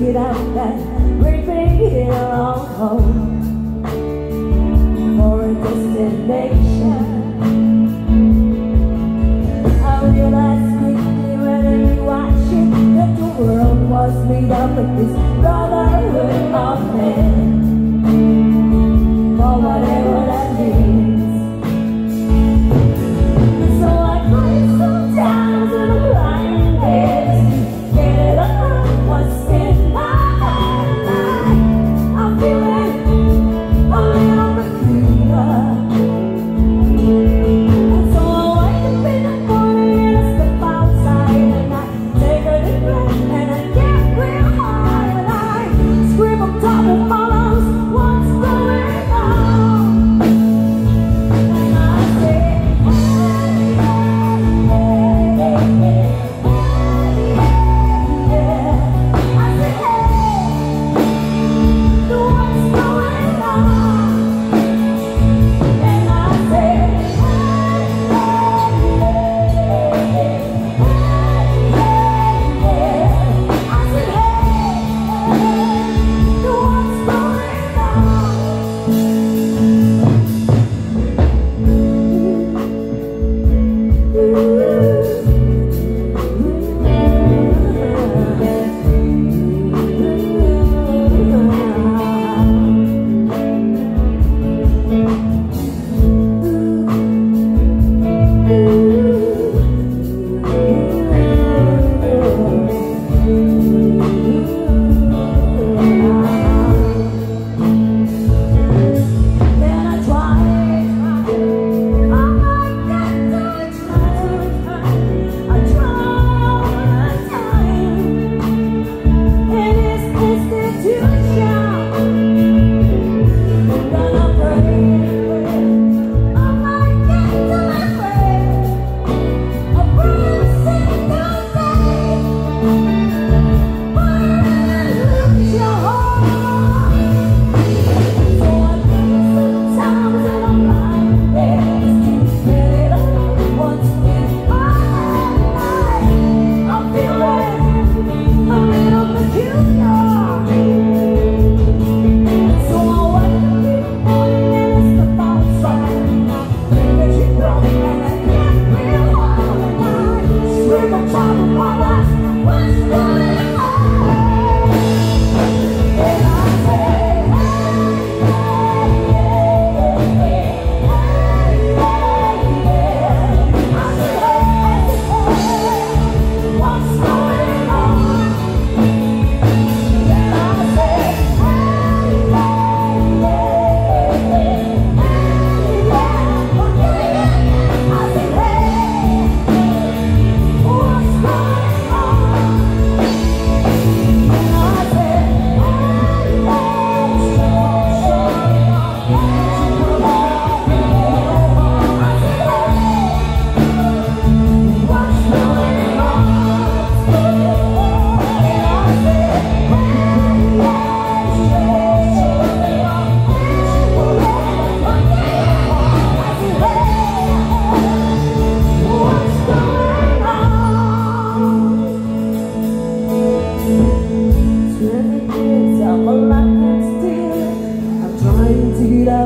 Break it out and break it all home For a destination. I realized That the world was made up of this brotherhood of men.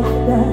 left